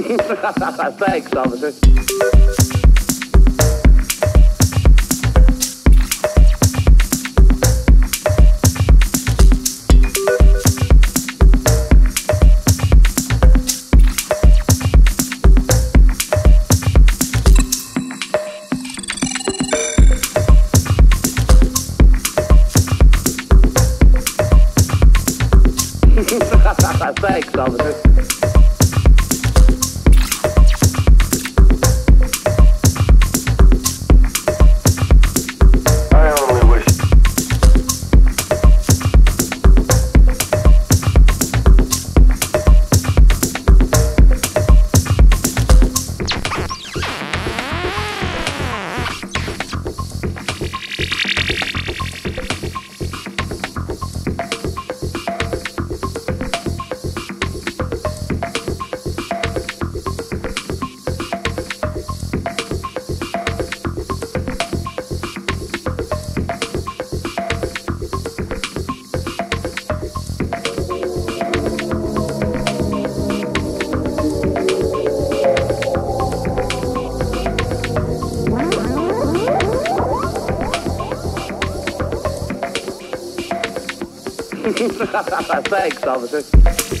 Thanks, officer. Kijk, David.